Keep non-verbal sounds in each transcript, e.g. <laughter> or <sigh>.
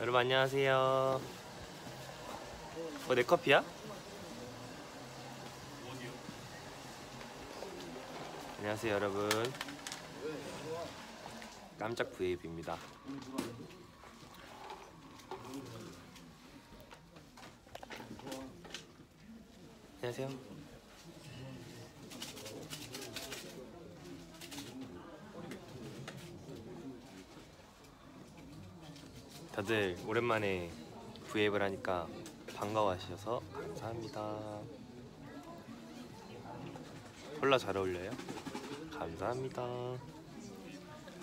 여러분 안녕하세요. 어, 내 커피야? 안녕하세요 여러분. 깜짝 브이앱입니다. 안녕하세요. 다들 오랜만에 브이앱을 하니까 반가워하셔서 감사합니다. 콜라 잘 어울려요? 감사합니다.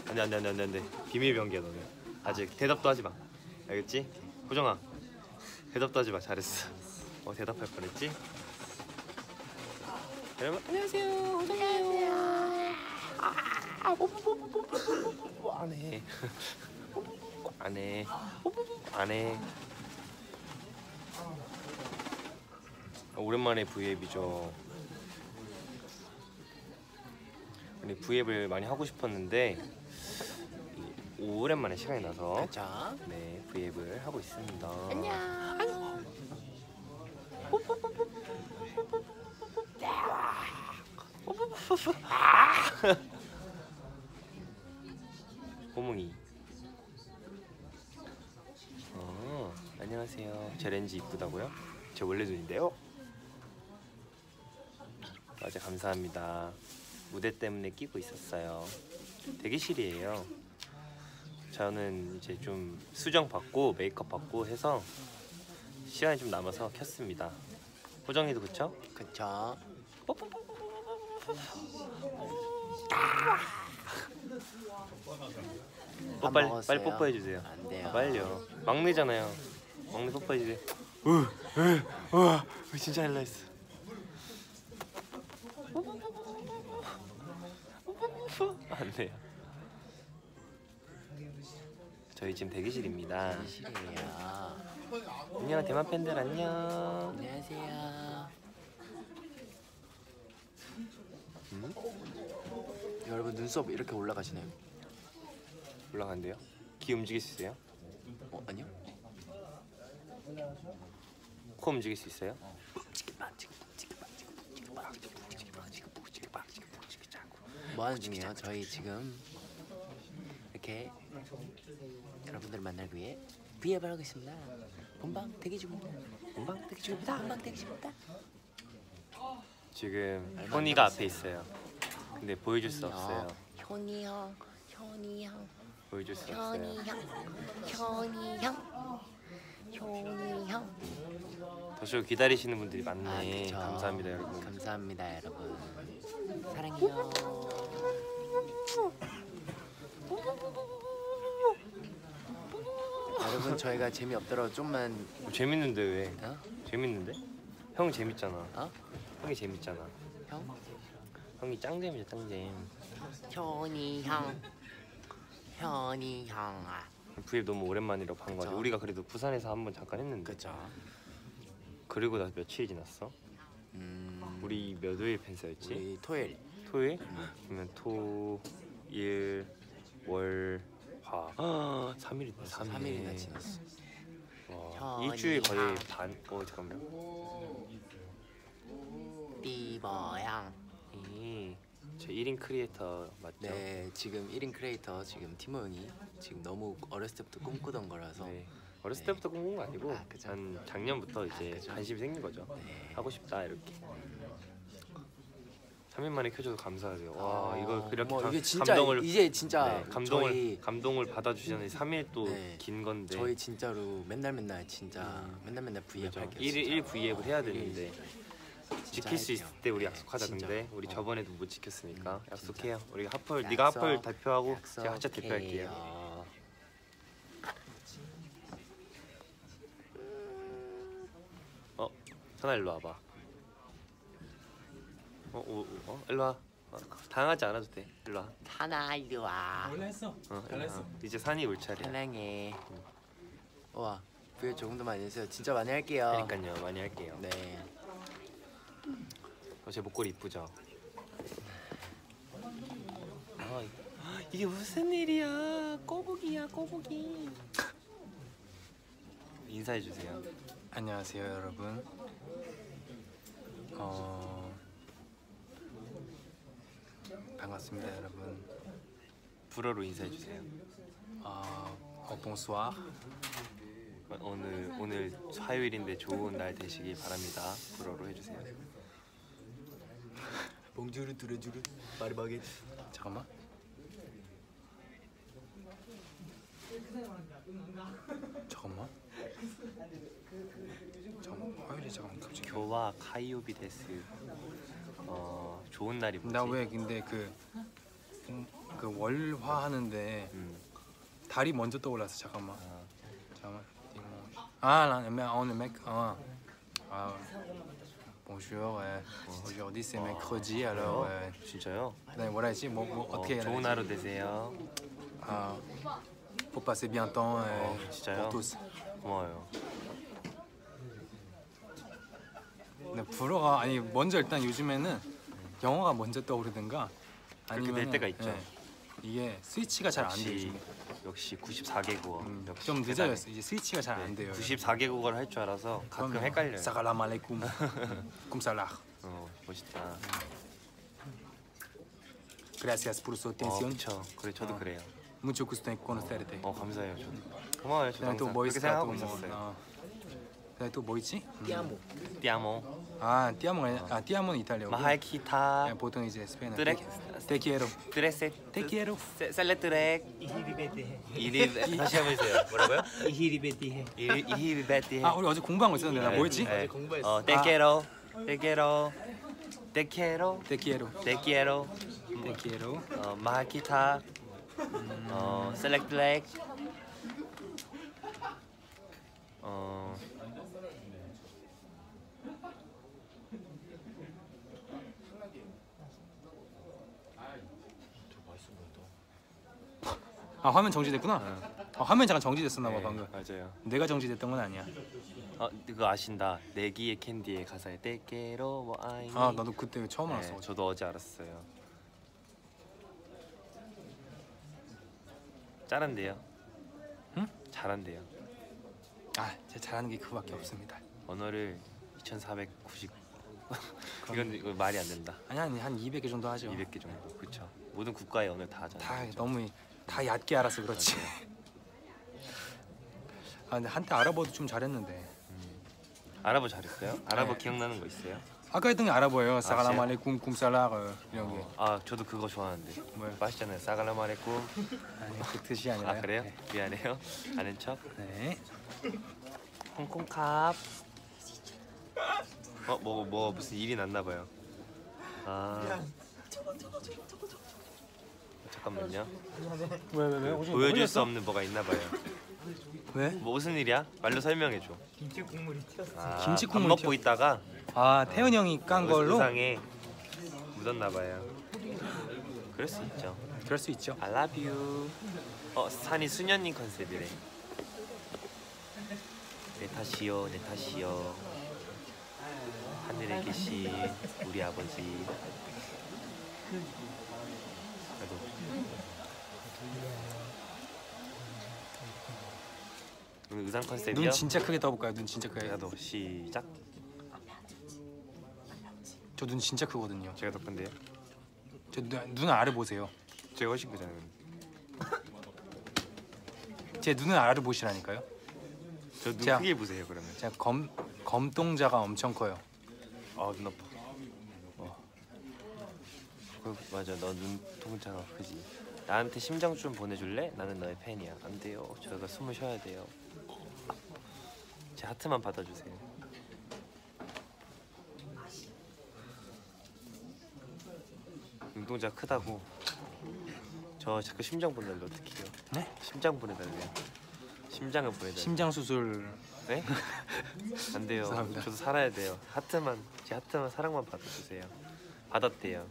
안돼 안돼 안돼 안돼 비밀 병기야 너는 아직 대답도 하지 마 알겠지? 호정아 대답도 하지 마 잘했어 어 대답할 뻔했지? 여러분 안녕하세요 호정이에요 아, 안해 안해 안해 오랜만에 브이앱이죠 우리 브이앱을 많이 하고 싶었는데 이- 오랜만에 시간이 나서 그렇죠. 네 브이앱을 하고 있습니다. 안녕. 호뭉이. <laughs> <laughs> 어 안녕하세요. 제 렌즈 이쁘다고요? 제 원래 눈인데요. 맞아 감사합니다. 무대 때문에 끼고 있었어요. 대기실이에요. 저는 이제 좀 수정 받고 메이크업 받고 해서 시간이 좀 남아서 켰습니다. 호정이도 그쵸? 그쵸. 뽀밥 빨리 먹었어요? 빨리 뽀뽀해 주세요. 안 돼요. 아, 빨리요. 막내잖아요. 막내 주세요. 으, 으, 와, 진짜 헬라했어. 안 돼요. 저희 지금 대기실입니다. 실이에요. 안녕 대만 팬들 안녕. 안녕하세요. 음? 여러분 눈썹 이렇게 올라가시나요? 올라간대요. 귀 있어요? 어 아니요. 코 움직일 수 있어요? 뭐 하는 중이에요? 저희 지금 이렇게 여러분들 만나기 위해 비앱을 하고 있습니다. 본방 대기 중입니다. 본방 대기 중입니다. 본방 대기 중입니다. 지금 현이가 안 앞에 있어요. 근데 보여줄 수 없어요. 현이 형, 현이 형, 보여줄 수 현이 없어요. 형, 현이 형, 현이 형. 더쇼 기다리시는 분들이 아, 많네. 그쵸. 감사합니다 여러분. 감사합니다 여러분. 사랑해요. 여러분 저희가 재미 없더라도 좀만 뭐 재밌는데 왜? 어? 재밌는데? 형 재밌잖아. 어? 형이 재밌잖아. 형? 형이 짱잼이죠 짱잼. 현이 형, 현이 형아. 브이앱 너무 오랜만이라고 한 거지. 그쵸. 우리가 그래도 부산에서 한 번 잠깐 했는데. 그죠. 그리고 나 며칠이 지났어? 음, 우리 몇일 팬사였지? 우리 토요일 토요일? 음. 그러면 토, 일, 월, 화. 아, 3일이 3일. 3일이나 지났어. 와, 일주일 거의 형. 반. 어 잠깐만. 띠버 형. 이, 제 1인 크리에이터 맞죠? 네, 지금 1인 크리에이터 지금 티모 형이 지금 너무 어렸을 때부터 꿈꾸던 거라서 네. 어렸을 네. 때부터 꿈꾼 거 아니고 아, 그죠. 한 작년부터 이제 그죠. 관심이 생긴 거죠. 네. 하고 싶다 이렇게. 3일 만에 켜줘서 감사하세요. 와 어, 이거 뭐 감, 이게 진짜 감동을 이제 진짜 네, 감동을 저희 감동을 받아주시는 3일 또 네. 긴 건데 저희 진짜로 맨날 맨날 진짜 음. 맨날 맨날 그죠? 할게요. 1일 1 V앱을 해야 되는데 지킬 수 있을. 때 우리 네, 약속하자 진짜. 근데 우리 어. 저번에도 못 지켰으니까 음, 약속해요. 우리 하플 약속. 네가 하플 대표하고 제가 하차. 대표할게요. 어 선아 일로 와봐. 어, 오, 오, 어 일로 와. 어, 당하지 않아도 돼. 일로 와. 하나 이리 와. 원래 했어. 어, 잘했어. 와. 이제 산이 올 차례야. 사랑해. 와 브이앱 조금 더 많이 해주세요. 진짜 많이 할게요. 그러니까요 많이 할게요. 네. 어, 제 목걸이 이쁘죠? 아, 이- 이게 무슨 일이야? 꼬북이야, 꼬북이. 인사해 주세요. 안녕하세요 여러분. 어 반갑습니다 여러분. 불어로 인사해 주세요. 어, 어 bonsoir. 오늘 오늘 화요일인데 좋은 날 되시길 바랍니다. 불어로 해주세요. 봉주르 두루주르 마르바게. 잠깐만. 잠깐만. 잠깐만. 화요일에 잠깐만 갑자기. 교와 카이오비 데스. 어 좋은 날이 뭐지? 나왜 근데 그, 음, 그 월화 하는데 음, 달이 먼저 떠올랐어 잠깐만 아, 잠깐만 아난 on est mec ah ah bonjour aujourd'hui c'est mercredi alors 진짜요? 그다음에 뭐라 했지 뭐, 뭐 어, 어떻게 해야 좋은 되지 하루 되세요. 아 faut passer bien temps 어, 진짜요? pour tous 고마워요. 근데 불어가 아니 먼저 일단 요즘에는 영어가 먼저 떠오르든가 그렇게 될 때가 있죠. 이게 스위치가 잘 안 돼요 역시 요즘에 역시 94개국어. 음, 역시 좀. 늦어졌어 이제 스위치가 잘 안 돼요 94개국어를 할 줄 알아서 가끔 그럼요. 헷갈려요. 사갈람 알레쿰 <laughs> 쿰살라 어, 멋있다. Gracias por su 어. 그쵸. 그래, 저도 어. 그래요. Mucho gusto en conocerte. 어, 감사해요. 저도. 고마워요. 저도 또 항상 뭐 그렇게 생각하고 또 뭐. 있었어요. 어. 그다음에 또뭐 있지? 띠아모. 띠아모, 아 띠아모가 아 띠아모는 이탈리아고. 마할키타, 예, 보통 이제 스페인. 뜨렉, 테키에로. 트레세, 테키에로. 셀레트렉, 이히리베티해 이리 다시 한번 해주세요. 뭐라고요? 이히리베티해 이리 이히베티. 아 우리 어제 공부한 거 있었는데 나 뭐였지? 네. 공부했어. 어, 테케로, 테케로, 테케로, 테키에로. 테키에로, 테키에로. 어, 마할키타, 어, 셀렉트렉, 어, 아 화면 정지됐구나. 아, 화면 잠깐 정지됐었나 봐 네, 방금. 맞아요. 내가 정지됐던 건 아니야. 어, 그거 아신다. 내기의 캔디의 가사에 때깨로 뭐 아이. 아 나도 그때 처음 네, 알았어. 저도 어제 알았어요. 잘한대요. 응? 잘한대요. 아 제가 잘하는 게 그거밖에 없습니다. 언어를 2,490. 이건 이거 말이 안 된다. 아니 아니 한 200개 정도 하죠. 200개 정도. 그렇죠. 모든 국가의 언어 다 하잖아요. 다 그쵸? 너무 다 얕게 알아서 그렇지. <laughs> 아 근데 한때 아랍어도 좀 잘했는데. 아랍어 잘했어요? 아랍어 네. 기억나는 거 있어요? 아까 했던 게 아랍어예요. 사갈람? 알레쿰 쿰살라 이런 게. 어, 아 저도 그거 좋아하는데. 뭐요? 맛있잖아요. 싸갈라마레꾸. 아니 그 뜻이 아니라. 아 그래요? 미안해요. 아는 척. 네. 홍콩캅. 어, 뭐, 뭐 무슨 일이 났나 봐요. 아. 잠깐만요. 왜 왜 왜? 보여줄 수 없는 뭐가 있나 봐요. 왜? 뭐 무슨 일이야? 말로 설명해 줘. 김치 국물이 튀었어 아, 김치 밥 국물 먹고 튀어- 있다가 아 태현 형이 깐 걸로. 의상에 묻었나 봐요. 그럴 수 있죠. 그럴 수 있죠. I love you. 어, 산이 수녀님 컨셉이래. 내 탓이요, 내 탓이요. 하늘에 계신 우리 아버지. 의상 컨셉이요? 눈 진짜 크게 떠볼까요? 눈 진짜 크게. 나도 시작. 저 눈 진짜 크거든요. 제가 더 큰데요. 저눈 아래 보세요. 제가 훨씬 크잖아요. 제 눈은 아래 보시라니까요. 저눈 자. 크게 보세요 그러면. 제가 검 검동자가 엄청 커요. 아, 눈 아파. 어. 그, 맞아, 너 눈동자가 크지. 나한테 심장 좀 보내줄래? 나는 너의 팬이야. 안 돼요. 저희가 숨을 쉬어야 돼요. 제 하트만 받아주세요. 눈동자 크다고. 저 자꾸 심장 보내달래 어떡해요? 네? 심장 보내달래요. 심장을 보내달래. 심장 수술. 네? 안 돼요. 죄송합니다. 저도 살아야 돼요. 하트만 제 하트만 사랑만 받아주세요. 받았대요.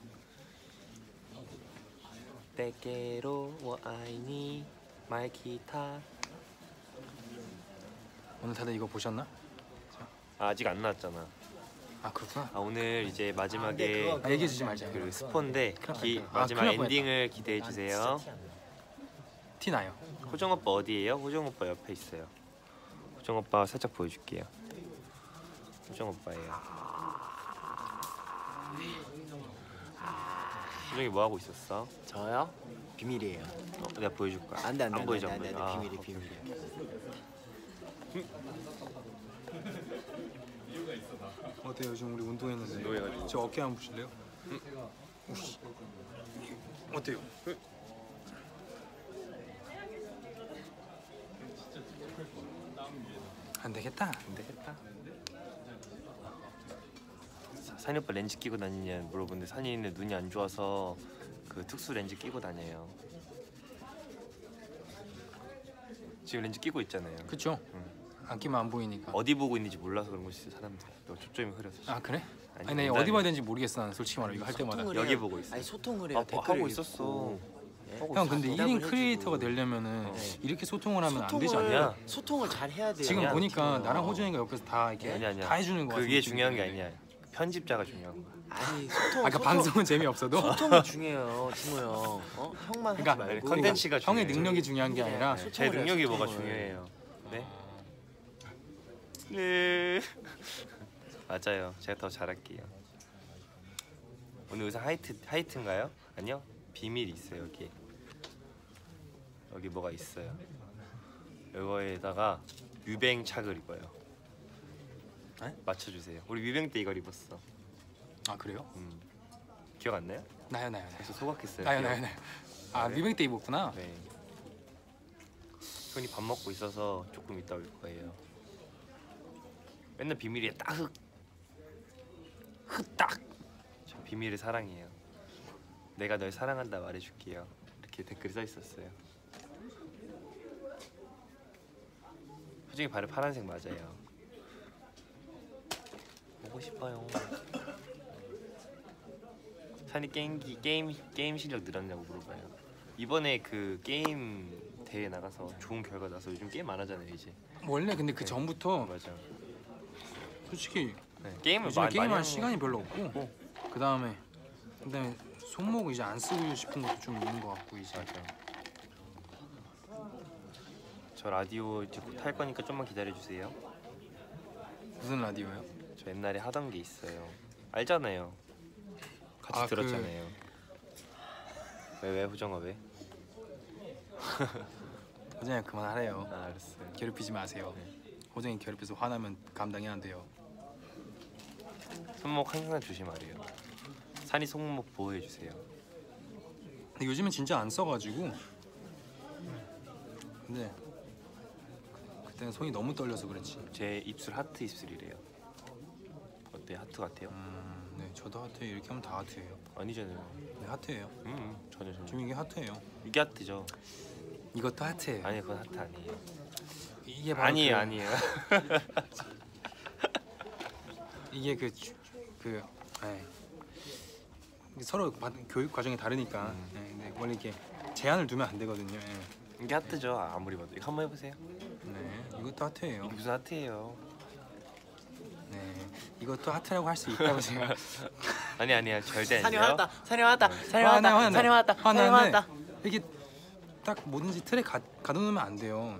때게로 我爱你 my 기타 오늘 다들 이거 보셨나? 아, 아직 안 나왔잖아. 아 그렇구나. 아 오늘 이제 마지막에 아, 얘기해 주지 말자. 그 스폰데 기, 아, 마지막. 엔딩을 기대해 주세요. 티 나요. 호정 오빠 어디예요? 호정 오빠 옆에 있어요. 호정 오빠 살짝 보여줄게요. 호정 오빠예요. 호정이 뭐 하고 있었어? 저요? 비밀이에요. 어, 내가 보여줄 거야. 안돼 안돼 안 안돼 보여줘. 안돼. 아, 비밀이 비밀이야. 어때요? 요즘 우리 운동했는데 운동해가지고. 저 어깨 한번 보실래요? 오씨. 어때요? 안 되겠다. 안 되겠다. 사- 산이 오빠 렌즈 끼고 다니냐 물어보는데 산이는 눈이 안 좋아서 그 특수 렌즈 끼고 다녀요. 지금 렌즈 끼고 있잖아요. 그쵸? 안 끼면 안 보이니까. 어디 보고 있는지 몰라서 그런 거지 사람들. 너 초점이 흐려서. 아 그래? 아니, 아니, 내 농담이야. 어디 봐야 되는지 모르겠어. 난 솔직히 말해 이거 할 때마다. 소통을 여기 해요. 보고 있어. 아니 소통을 해요. 아, 뭐 댓글을 하고 읽고. 있었어. 예? 하고 형 있었어. 근데 대답을 1인 크리에이터가. 되려면은 어. 이렇게 소통을 하면 안 되지 소통을 않냐? 소통을 잘 해야 돼요. 지금 아니야. 보니까 어. 나랑 호정이가 옆에서 다 이렇게 아니 아니야. 다 해주는 거 그게 중요한 게 아니야. 편집자가 중요한 거야. 아니 소통. 아까 소통, 방송은 재미 없어도 소통이 중요해요, 친구 형. 어? 형만 그러니까 하지 말고. 컨텐츠가 형의 중요해. 능력이 중요한 게 아니라 네. 제 능력이 해요, 뭐가 소통을. 중요해요. 네? 네. <laughs> 맞아요. 제가 더 잘할게요. 오늘 의상 하이트 하이트인가요? 아니요. 비밀이 있어요 여기. 여기 뭐가 있어요. 이거에다가 유뱅 착을 입어요. 에? 맞춰주세요. 우리 유뱅 때 이걸 입었어. 아 그래요? 음. 기억 안 나요? 나요 나요 나요 그래서 소각했어요. 나요 기억. 나요 나요 아 네. 리뱅 때 입었구나 네. 손이 밥 먹고 있어서 조금 이따 올 거예요. 맨날 비밀이에 딱흑 흑딱. 저 비밀을 사랑해요. 내가 널 사랑한다 말해줄게요. 이렇게 댓글이 써 있었어요. 표정이 바로 파란색 맞아요. 보고 싶어요. 산이 게임기 게임 게임 실력 늘었냐고 물어봐요. 이번에 그 게임 대회 나가서 좋은 결과 나서 요즘 게임 안 하잖아요 이제. 원래 근데 그 네. 전부터 맞아. 솔직히 네. 게임을 요즘에 많이 게임할 많이 시간이 별로 없고 그 다음에 그다음에 손목 이제 안 쓰고 싶은 것도 좀 있는 것 같고 이제 맞아. 저 라디오 이제 곧할 거니까 좀만 기다려 주세요. 무슨 라디오요? 저 옛날에 하던 게 있어요. 알잖아요. 같이 아, 그- 들었잖아요. 왜왜 후정아 왜? <laughs> 호정이 그만하래요 아 알았어요. 괴롭히지 마세요 네. 호정이 괴롭혀서 화나면 감당이 안 돼요 손목 항상 조심하래요. 산이 손목 보호해 주세요. 근데 요즘은 진짜 안 써가지고 근데 그때는 손이 너무 떨려서 그랬지 제 입술 하트 입술이래요. 어때 하트 같아요? 음, 네 저도 하트예요 이렇게 하면 다 하트예요 아니잖아요. 네 하트예요 음, 음 전혀 전혀. 지금 이게 하트예요 이게 하트죠. 이것도 하트예요 아니 그건 하트 아니에요. 이게 바로 아니에요 그- 아니에요. <laughs> 이게 그, 주- 그 네. 이게 서로 받은 교육 과정이 다르니까 음. 네, 네, 원래 이렇게 제한을 두면 안 되거든요 네. 이게 하트죠. 아무리 봐도 이거 한번 해보세요. 네, 이것도 하트예요 이게 무슨 하트예요? 네, 이것도 하트라고 할 수 있다고 제가 <laughs> 아니 아니야 절대 아니에요. 산이 왔다. 산이 화나는데 왔다. 이게 딱 뭐든지 틀에 가, 가둬놓으면 안 돼요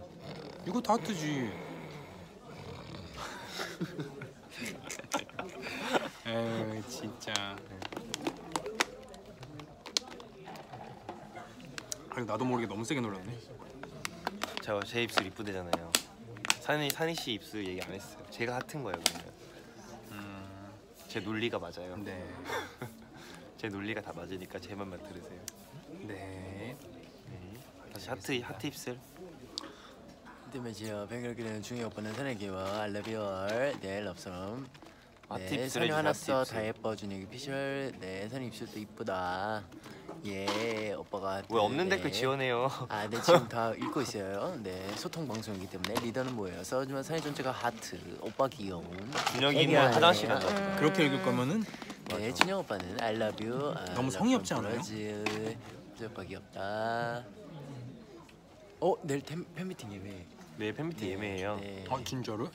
이것도 하트지 <laughs> 에이 진짜 아니 나도 모르게 너무 세게 놀랐네 저 제 입술 이쁘대잖아요. 산이 산이 씨 입술 얘기 안 했어요. 제가 하트인 거예요 그러면. 음, 제 논리가 맞아요. 네, <laughs> 제 논리가 다 맞으니까 제 말만 들으세요. 네. 네. 다시 하트 하트 입술. 띠면지요. 백일기는 중이 오빠는 산에게와 I love you all. 네, 럽섬. 하트 네, 입술 산이 해주세요, 화났어. 하트 다 입술. 예뻐 준혁이 피셜. 네, 산이 입술도 이쁘다. 예, 오빠가 왜 없는 네. 댓글 지원해요? 아, 네 <laughs> 지금 다 읽고 있어요. 네, 소통 방송이기 때문에 리더는 뭐예요? 써주면 산이 전체가 하트. 오빠 귀여운. 준혁이는 애기야, 화장실. 간다. 그렇게 읽을 거면은 네, 준혁 오빠는 I love you. 아, 너무 성의 없지 않아요? 오빠 귀엽다. 어, 내일 팬, 팬미팅 예매. 네 팬미팅 예매해요. 네. 아 진짜로?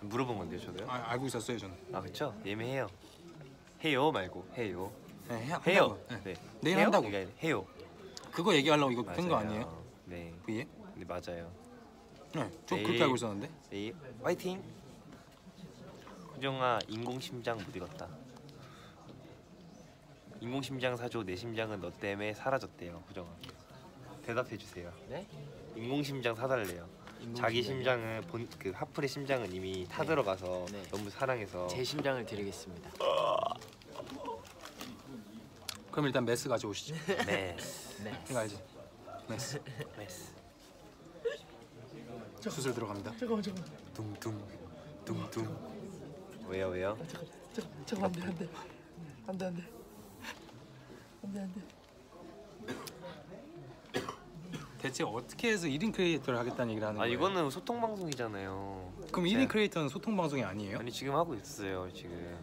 물어본 건데요 저도요. 아, 알고 있었어요 저는 아 그쵸? 예매해요. 해요 말고 해요. 네, 해, 해요. 한다고. 네. 네. 내일 해요? 한다고. 아니라 해요. 그거 얘기하려고 이거 끈거 맞아요. 아니에요? 네. V에? 네 맞아요. 네, 좀 내일- 그렇게 알고 있었는데. 내일 화이팅. 호정아 인공심장 못 익었다. 인공심장 사줘 내 심장은 너 때문에 사라졌대요 호정아. 대답해 주세요. 네? 인공심장 사달래요. 자기 심장은 본 그 핫플의 심장은 이미 타 들어가서 네. 너무 사랑해서 제 심장을 드리겠습니다. 그럼 일단 메스 가져오시죠. <laughs> 메스 네. 이거 알지? 메스. 메스 수술 들어갑니다. 둥둥 둥둥 왜요 왜요? 잠깐 안돼 안돼 안돼 안돼 안돼 안돼 대체 어떻게 해서 1인 크리에이터를 하겠다는 얘기를 하는 아 거예요? 이거는 소통 방송이잖아요. 그럼 1인 크리에이터는 소통 방송이 아니에요? 아니 지금 하고 있어요 지금.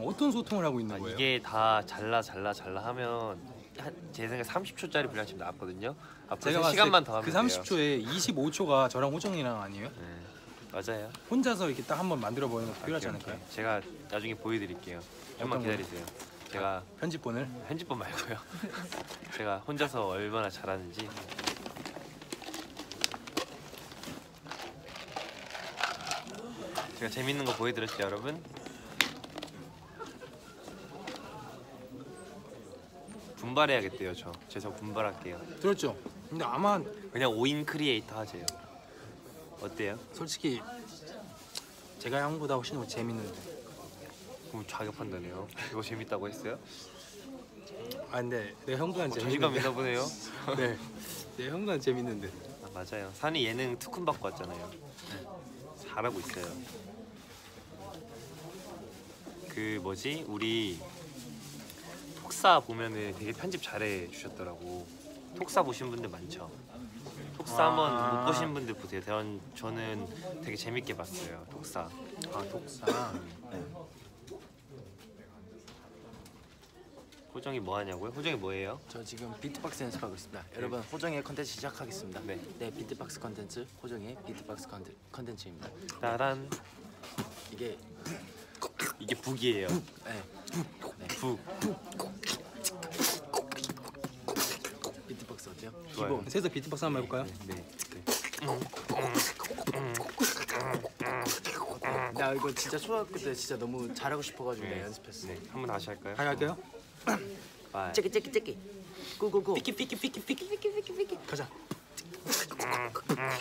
어떤 소통을 하고 있는 아, 거예요? 이게 다 잘라 잘라 잘라 하면 한, 제 생각에 30초짜리 분량 지금 나왔거든요. 앞으로 제가 시간만 때더 하면 그 돼요. 30초에 25초가 저랑 호정이랑 아니에요? 네, 맞아요. 혼자서 이렇게 딱 한번 만들어 보는 거 필요하지 않을까요? 제가 나중에 보여드릴게요. 좀만? 기다리세요. 제가 편집본을 편집본 말고요. <laughs> 제가 혼자서 얼마나 잘하는지. 제가 재밌는 거 보여드렸죠, 여러분? 분발해야겠대요, 저. 제가 분발할게요. 들었죠? 근데 아마 그냥 5인 크리에이터 하세요. 어때요? 솔직히 제가 형보다 훨씬 더 재밌는데 그럼 자격 판단해요. 이거 재밌다고 했어요? 아 근데 내 형보다는 어, 자신감 있나 보네요. <laughs> 네. 내 형보다는 재밌는데 아, 맞아요. 산이 예능 특훈 받고 왔잖아요. 잘하고 있어요. 그 뭐지 우리 톡사 보면은 되게 편집 잘해 주셨더라고. 톡사 보신 분들 많죠. 톡사 아. 한번 못 보신 분들 보세요. 저는 저는 되게 재밌게 봤어요. 톡사. 아 톡사 호정이 뭐 하냐고요? 호정이 뭐예요? 저 지금 비트박스 연습하고 있습니다. 여러분 호정의 컨텐츠 시작하겠습니다. 네. 네, 비트박스 컨텐츠 호정의 비트박스 컨텐, 컨텐츠입니다. 따란 이게 이게 북이에요. 네, 북. 비트박스 어때요? 좋아요. 기본. 셋이서 비트박스 한번 해볼까요? 네. 나 이거 진짜 초등학교 때 진짜 너무 잘하고 싶어가지고 내가 연습했어. 네. 한번 다시 할까요? 하이 할게요 파이. 찌끼 찌끼 찌끼. 고고고. 삐끼 삐끼 삐끼 삐끼 삐끼 삐끼 삐끼. 가자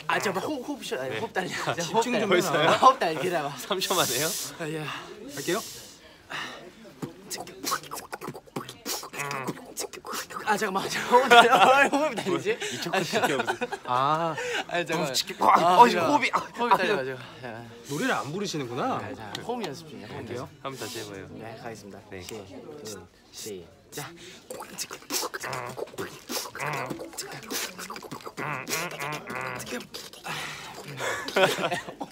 아 잠깐 호흡 호흡 쉬어. 네. 호흡 달려. 집중 좀 벌써요? 해라 호흡 기다려. 3초 만에요? 아, 야. 할게요 아 잠깐만 잠깐만 호흡 달려. 호흡 달리지? 이쪽 시켜 아아 잠깐만. 아, 어, 잠깐만. 호흡이 아. 호흡 달려가지고. 자, 노래를 안 부르시는구나 자, 자, 호흡 연습 중이야. 호흡 할게요 연습. 한번 다시 해봐요. 네 가겠습니다. 네. 시, 시작.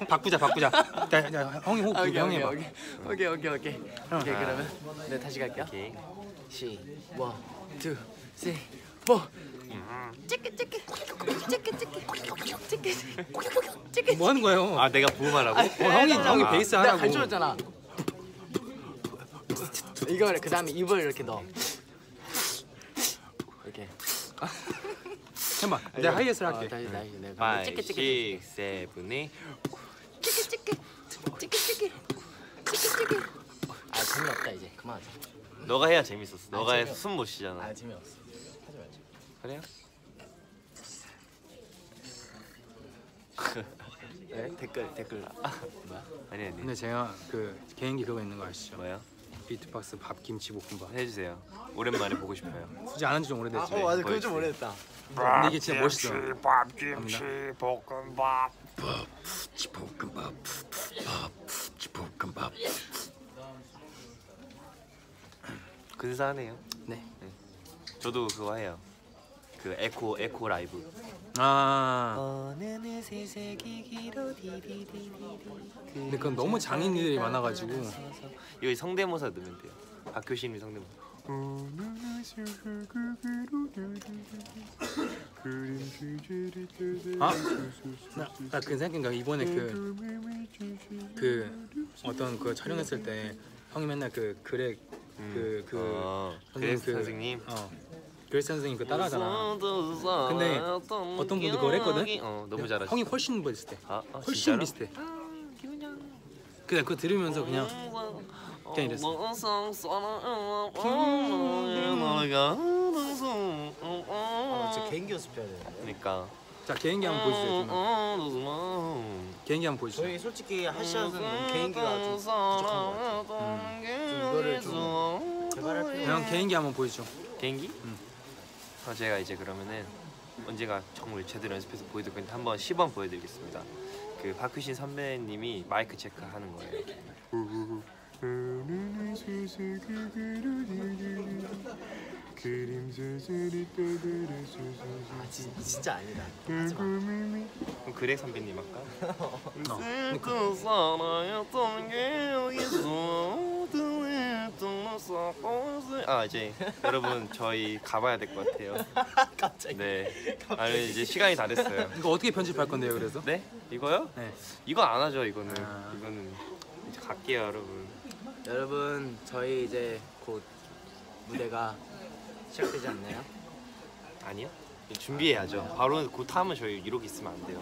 바꾸자 바꾸자 야, 야, 형이 호흡 아, 아, 오케이 형이 오케이 해봐 오케이 오케이 오케이 오케이 오케이 그러면 네 다시 갈게요. 오케이. 시, one, two, three, four. 뭐 하는 거예요? 아 내가 부음하라고? 어, 형이 형이 베이스 내가 하라고 가르쳐줬잖아. 이거 그 다음에 입을 이렇게 넣어. 이렇게. 해봐 내가 하이에스를 어, 할게 다시 다시 내가. 5, 6, 7, 8아 재미없다 이제 그만하자. 너가 해야 재밌었어. 너가 아, 해서 재미없- 숨못 쉬잖아. 아 재미없어. 그래요? <laughs> 네 댓글 댓글. 뭐야? 아니 아니. 근데 제가 그 개인기 그거 있는 거 아시죠? 뭐야? 비트박스 밥 김치 볶음밥 해주세요. 오랜만에 보고 싶어요. 굳이 안한지 좀 오래됐지 어 맞아 그거. 좀 오래됐다. 근데 이게 진짜 멋있어 김치 볶음밥. 볶음밥 볶음밥 근사하네요. 네 저도 그거 해요. 그 에코 에코 라이브. 아. 근데 그건 너무 장인들이 많아가지고 이거 성대모사 넣으면 돼요. 박효신이 성대모사. 아? 나그 생각인가 이번에 그그 어떤 그 촬영했을 때 형이 맨날 그 그렉 그그 어, 선생님 그레이스 선생님. 어 그레이스 선생님 그 따라하잖아. 근데 어떤 분도 그걸 했거든? 어 너무 잘하시. 형이 훨씬 비슷해. 아, 아, 훨씬 진짜로? 비슷해. 그냥 그거 들으면서 그냥 그냥 이랬어. 아, 진짜 개인기 연습해야 되는데. 그러니까. 자 개인기 한번 보여주세요. 그러면. 개인기 한번 보여주세요. 저희 솔직히 하시아는 개인기가 좀 부족한 것 같아요. 좀 이거를 좀 개발할 필요가 형 개인기 한번 보여줘. 개인기? 아, 제가 이제 그러면은 언제가 정말 제대로 연습해서 보여드릴 건데 한번 시범 보여드리겠습니다. 그 박휘신 선배님이 마이크 체크하는 거예요. 아, 진, 진짜 아니다. 하지 마. 그럼 그렉 선배님 할까? 어. 슬픈 사랑이었던 게 <laughs> 여기서 아 이제 여러분 저희 가봐야 될 것 같아요. <laughs> 갑자기. 네. 아니 이제 시간이 다 됐어요. 이거 어떻게 편집할 건데요, 그래서? 네? 이거요? 네. 이거 안 하죠 이거는. 아. 이거는 이제 갈게요 여러분. 여러분, 저희 이제 곧 무대가 시작되지 않나요? 아니요? 준비해야죠. 바로 곧 하면 저희 이러고 있으면 안 돼요.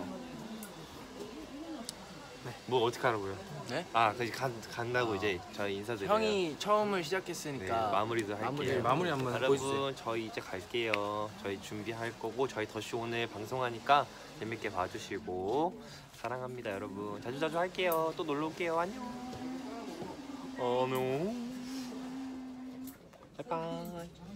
네. 뭐 어떻게 하라고요? 네? 아, 그지 간 간다고 이제 저희 인사드려요. 형이 처음을 네, 시작했으니까 마무리도 할게요. 마무리, 네, 마무리 한번 여러분 보여주세요. 저희 이제 갈게요. 저희 준비할 거고 저희 더쇼 오늘 방송하니까 재밌게 봐주시고 사랑합니다 여러분. 자주 자주 할게요. 또 놀러 올게요. 안녕. 안녕. 바이바이.